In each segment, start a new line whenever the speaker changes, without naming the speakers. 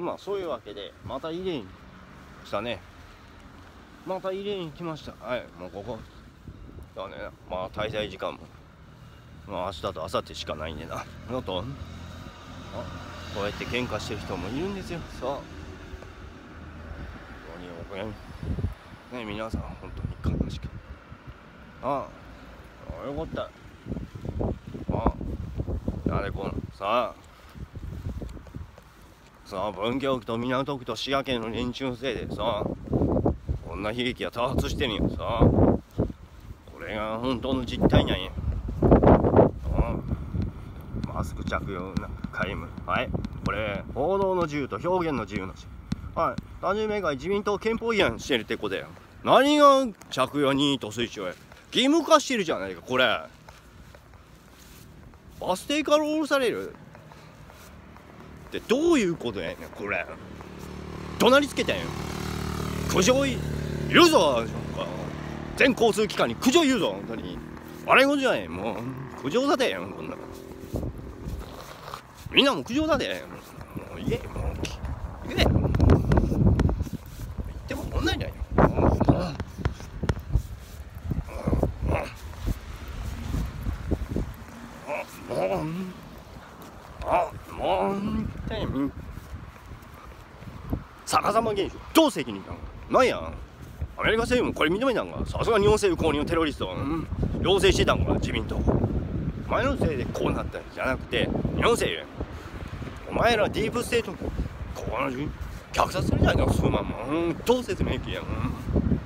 まあそういうわけでまた入れに来たね。また入れに来ました。はいもうここ。だね。まあ滞在時間も。まあ明日と明後日しかないんでなのとあこうやって喧嘩してる人もいるんですよ。さあ。本当におね皆さん本当に悲しく。ああよかった。ああなんでこの？さあ。さあ文京区と港区と滋賀県の連中のせいでさ。こんな悲劇が多発してるんよさ。これが本当の実態なんや。マスク着用な皆無。はい。これ報道の自由と表現の自由の自由はい。単純明快自民党憲法違反してるってことや。何が着用にと推奨や。義務化してるじゃないかこれ。バス停から降ろされる。ってどういうことやねんこれ。怒鳴りつけたん苦情いるぞ全交通機関に苦情言うぞ本当に。笑い事じゃねんもう。苦情だでこんなみんなも苦情だでもう。言えもう。言え。言っても問題ないよ。もう。あもう逆さま現象。どう責任感なんやアメリカ政府もこれ認めたんかさすが日本政府公認のテロリスト、うん、要請してたんか自民党。お前のせいでこうなったんじゃなくて日本政府。お前らディープステート。ここの虐殺するじゃないか数万も、うん、どう説明きや、うん、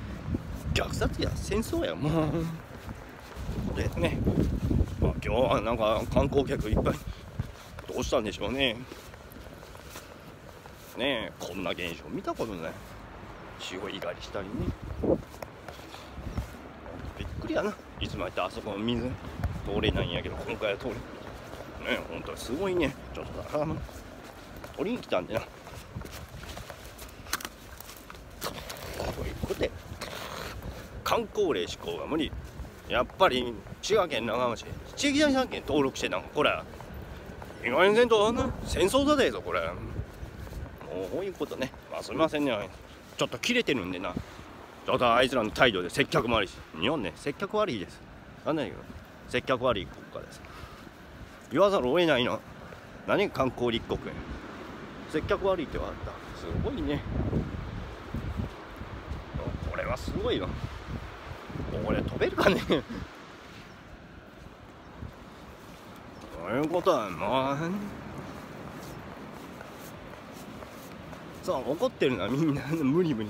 虐殺や戦争やもう。でね。まあ、今日はなんか観光客いっぱい。どうしたんでしょうねね。こんな現象見たことない。潮干狩りしたりね。びっくりやな。いつもやってあそこの水通れないんやけど今回は通れねえ本当にすごいね。ちょっとだから取りに来たんでな。ということで観光令施行が無理。やっぱり滋賀県長浜市地域財産権登録してたのこれ。意外にせんと戦争だでぞこれ。こういうことね。まあすみませんね。ちょっと切れてるんでな。ちょっとあいつらの態度で接客も悪いし。日本ね接客悪いです。なんだけど接客悪い国家です。言わざるを得ないの何観光立国接客悪いって言われた。すごいね。これはすごいよこれ飛べるかね。そういうことはまあそう怒ってるのはみんな無理無理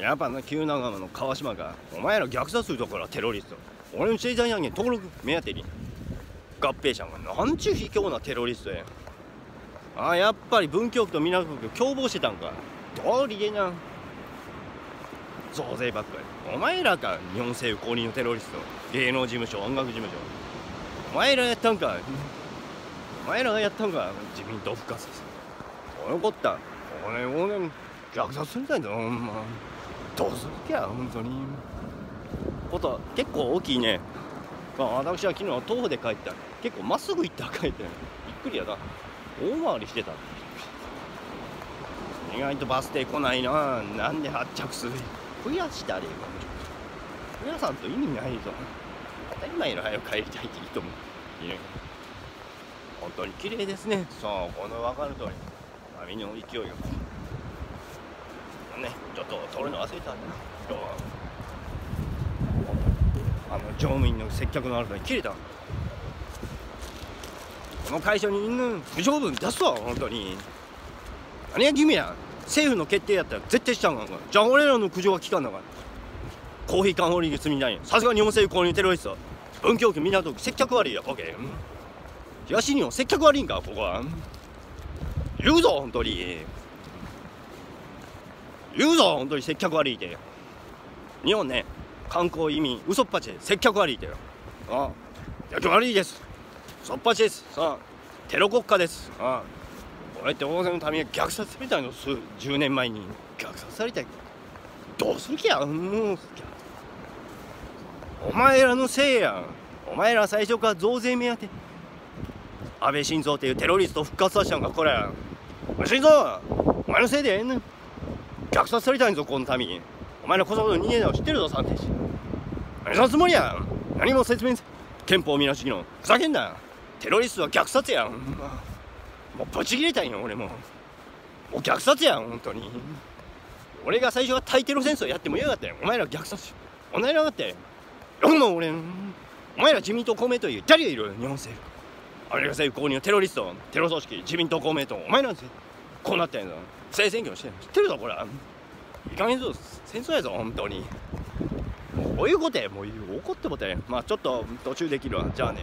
やっぱな急長野の川島がお前ら虐殺するところはテロリスト。俺の生産案件登録目当てに合併者がなんちゅう卑怯なテロリスト。やあやっぱり文京区と港区共謀してたんか通りでな増税ばっかりお前らか日本政府公認のテロリスト。芸能事務所音楽事務所。お前らやったんか？お前らがやったんか？自民党復活ですそういうこった。俺俺虐殺するんだ。よほんま。どうするきゃ本当に。こと結構大きいね。まあ私は昨日徒歩で帰った。結構まっすぐ行った帰ってびっくりやな。大回りしてた。意外とバス停来ないな。なんで発着する。増やしたれよ増やさんと意味ないぞ。当たり前の早く帰りたいって人もいる。本当に綺麗ですね。そうこの分かる通り。波の勢いが。ねちょっと通るの忘れたんだな。今日は。あの乗務員の接客のあるのに切れた。この会社に犬不条文出すわ。本当に。何が義務や。政府の決定やったら絶対しちゃうがじゃあ俺らの苦情は聞かんのか。コーヒー缶ホーリング済みない。さすが日本政府公認テロリスト文京区港区接客悪いやボケ東日本接客悪いん。かここは言うぞ本当に。言うぞ本当に接客悪いて日本ね観光移民嘘っぱちで接客悪いってああ接客悪いです。嘘っぱちです。さあテロ国家です。ああこうやって大勢の民が虐殺されたの数10年前に。虐殺されたどうする気や。もうお前らのせいや。んお前ら最初から増税目当て。安倍晋三っていうテロリスト復活させたんかこれおい心臓お前のせいでええねん。虐殺されたんぞこの民。お前のこそこと人間だを知ってるぞ三天使何のつもりや何も説明せ憲法見直しの。ふざけんな。テロリストは虐殺やん。もうブチ切れたんよ俺も。もう虐殺やん本当に。俺が最初は対テロ戦争やっても嫌だったよ。お前ら虐殺お前らだって。よくも俺。お前ら自民党公明党いう誰がいる日本政府。アメリカ政府公認のテロリストテロ組織自民党公明党お前なんですよこうなってんやぞ不正選挙して知ってるぞこれ。いかんぞ戦争やぞ本当に。こういうことやもう怒ってもて。まあちょっと途中できるわ。じゃあね。